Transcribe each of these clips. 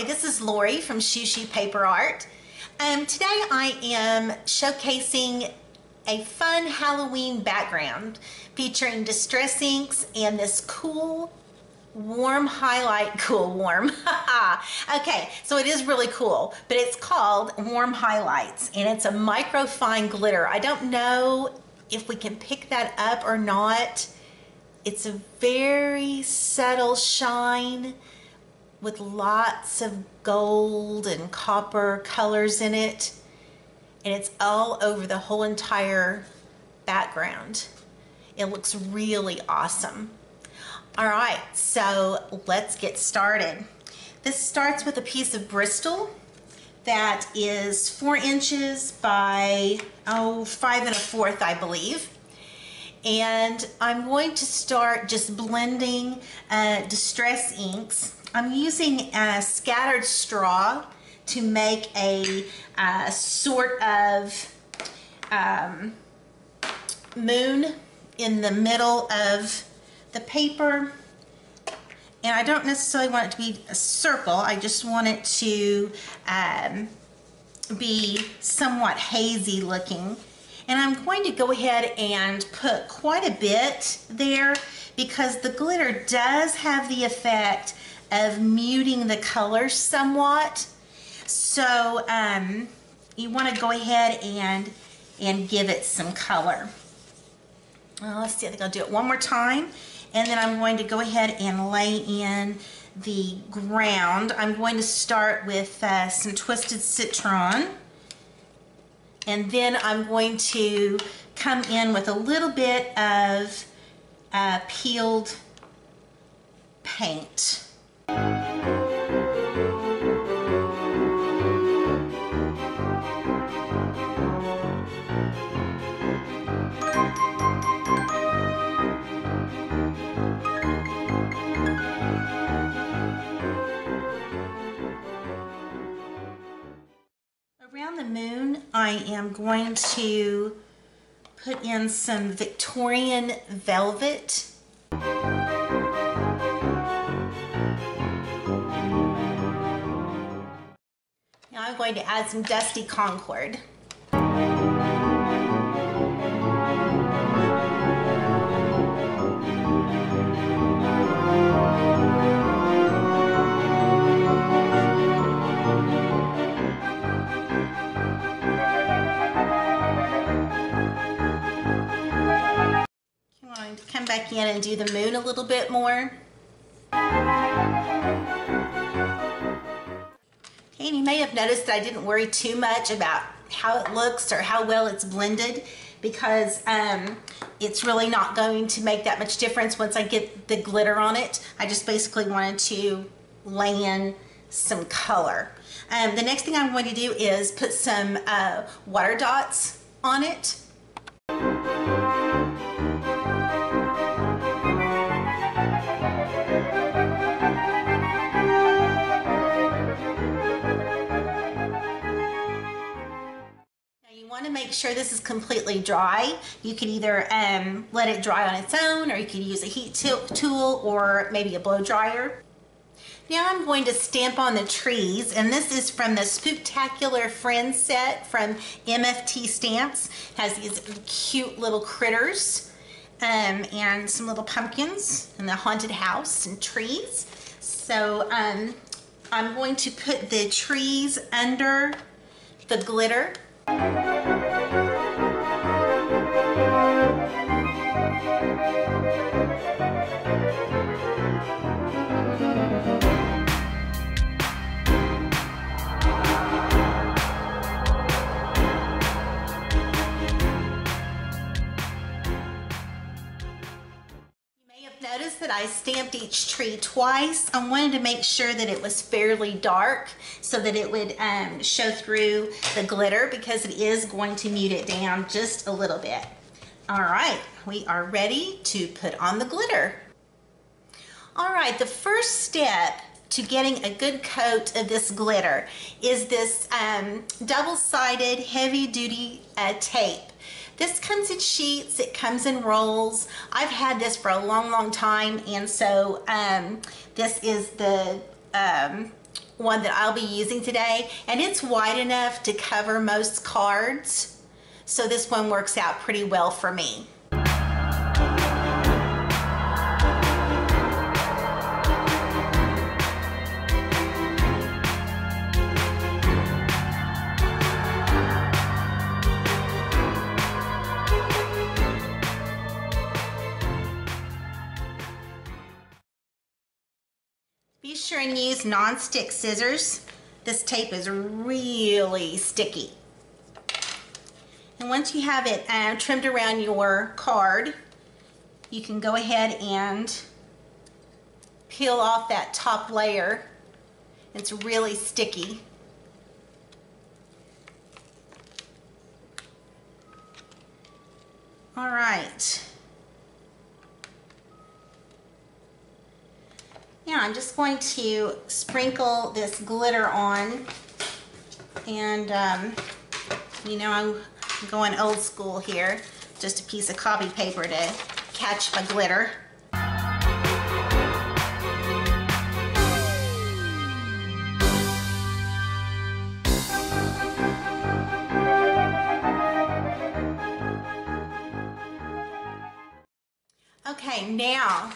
Hi, this is Lori from Chouxchoux Paper Art. Um, today I am showcasing a fun Halloween background featuring distress inks and this cool warm highlight cool warm okay so it is really cool but it's called warm highlights and it's a micro fine glitter. I don't know if we can pick that up or not. It's a very subtle shine with lots of gold and copper colors in it. And it's all over the whole entire background. It looks really awesome. All right, so let's get started. This starts with a piece of Bristol that is four inches by, oh, five and a fourth, I believe. And I'm going to start just blending uh, distress inks I'm using a scattered straw to make a sort of um, moon in the middle of the paper. And I don't necessarily want it to be a circle. I just want it to um, be somewhat hazy looking. And I'm going to go ahead and put quite a bit there because the glitter does have the effect of muting the color somewhat. So um, you want to go ahead and, and give it some color. Well, let's see, I think I'll do it one more time. And then I'm going to go ahead and lay in the ground. I'm going to start with uh, some Twisted Citron. And then I'm going to come in with a little bit of uh, peeled paint. Around the moon, I am going to put in some Victorian velvet going to add some Dusty Concord. come back in and do the moon a little bit more. You may have noticed that I didn't worry too much about how it looks or how well it's blended because um, it's really not going to make that much difference once I get the glitter on it. I just basically wanted to lay in some color. Um, the next thing I'm going to do is put some uh, water dots on it. To make sure this is completely dry. You could either um, let it dry on its own or you could use a heat tool or maybe a blow dryer. Now I'm going to stamp on the trees and this is from the Spooktacular Friends set from MFT Stamps. It has these cute little critters um, and some little pumpkins and the haunted house and trees. So um, I'm going to put the trees under the glitter I stamped each tree twice. I wanted to make sure that it was fairly dark so that it would um, show through the glitter because it is going to mute it down just a little bit. All right, we are ready to put on the glitter. All right, the first step to getting a good coat of this glitter is this um, double-sided heavy-duty uh, tape. This comes in sheets, it comes in rolls. I've had this for a long, long time, and so um, this is the um, one that I'll be using today and it's wide enough to cover most cards. So this one works out pretty well for me. And use non-stick scissors. This tape is really sticky. And once you have it um, trimmed around your card, you can go ahead and peel off that top layer. It's really sticky. All right. Now I'm just going to sprinkle this glitter on. And um, you know I'm going old school here. Just a piece of copy paper to catch my glitter. Okay now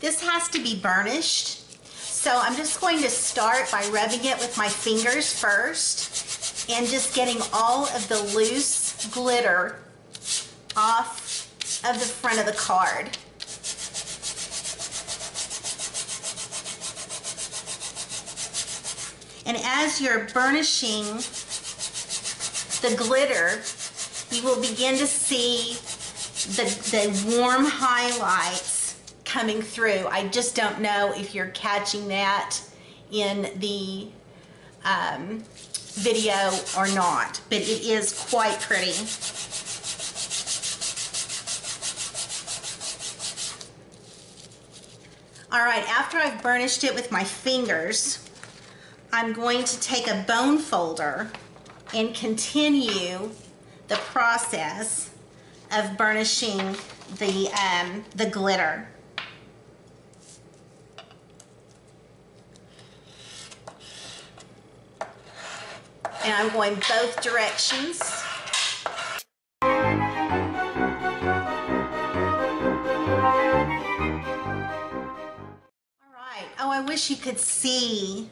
this has to be burnished. So I'm just going to start by rubbing it with my fingers first and just getting all of the loose glitter off of the front of the card. And as you're burnishing the glitter, you will begin to see the, the warm highlights coming through. I just don't know if you're catching that in the um, video or not, but it is quite pretty. All right, after I've burnished it with my fingers, I'm going to take a bone folder and continue the process of burnishing the, um, the glitter. And I'm going both directions. All right. Oh, I wish you could see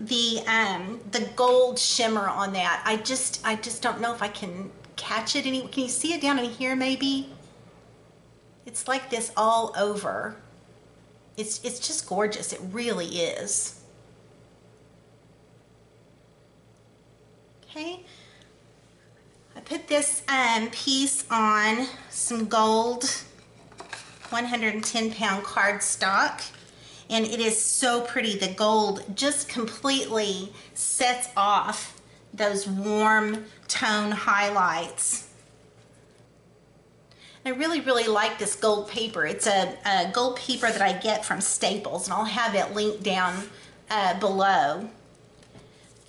the um the gold shimmer on that. I just I just don't know if I can catch it any can you see it down in here maybe? It's like this all over. It's it's just gorgeous. It really is. Okay. I put this um, piece on some gold 110 pound cardstock and it is so pretty. The gold just completely sets off those warm tone highlights. I really, really like this gold paper. It's a, a, gold paper that I get from Staples, and I'll have it linked down uh, below.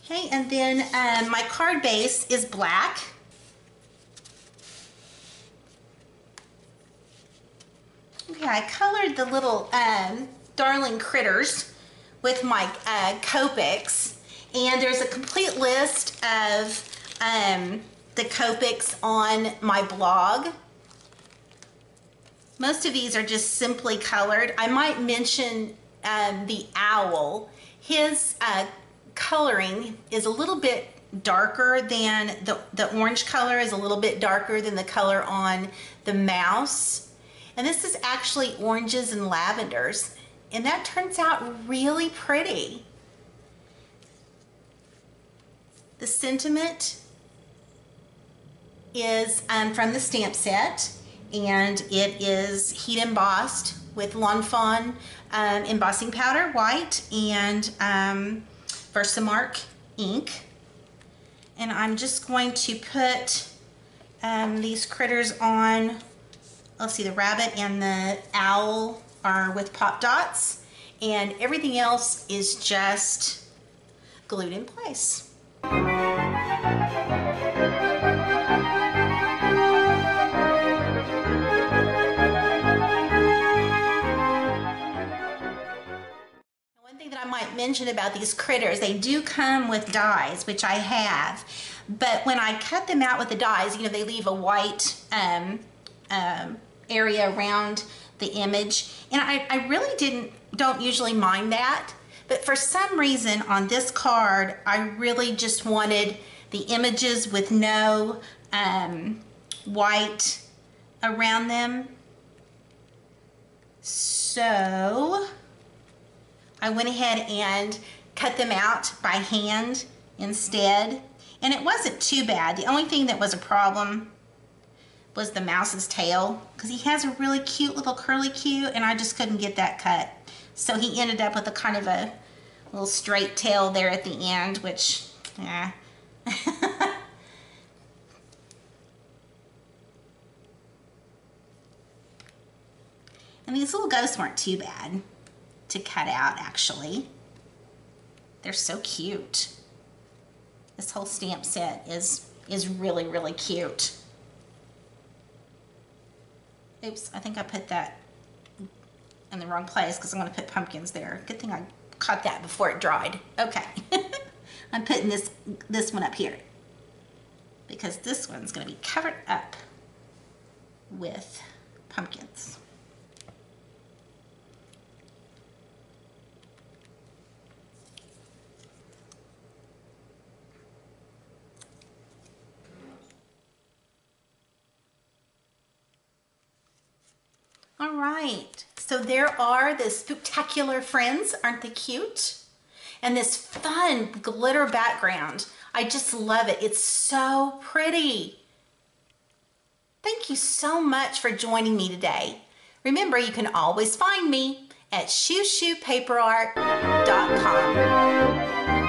Okay, and then um, my card base is black. Okay, I colored the little um, darling critters with my uh, Copics, and there's a complete list of um, the Copics on my blog. Most of these are just simply colored. I might mention um, the owl. His uh, coloring is a little bit darker than the, the orange color is a little bit darker than the color on the mouse. And this is actually oranges and lavenders. And that turns out really pretty. The sentiment is um, from the stamp set and it is heat embossed with Lawn Fawn um, embossing powder, white, and um, Versamark ink. And I'm just going to put um, these critters on, let's see, the rabbit and the owl are with pop dots. And everything else is just glued in place. Mentioned about these critters, they do come with dies, which I have. But when I cut them out with the dies, you know, they leave a white um, um, area around the image. And I, I really didn't, don't usually mind that. But for some reason on this card, I really just wanted the images with no um, white around them. So I went ahead and cut them out by hand instead. And it wasn't too bad. The only thing that was a problem was the mouse's tail because he has a really cute little curly cue and I just couldn't get that cut. So he ended up with a kind of a little straight tail there at the end, which, yeah. and these little ghosts weren't too bad to cut out, actually. They're so cute. This whole stamp set is, is really, really cute. Oops, I think I put that in the wrong place because I'm going to put pumpkins there. Good thing I caught that before it dried. Okay. I'm putting this, this one up here because this one's going to be covered up with pumpkins. Right, so there are the Spooktacular Friends. Aren't they cute? And this fun glitter background. I just love it. It's so pretty. Thank you so much for joining me today. Remember, you can always find me at chouxchouxpaperart.com.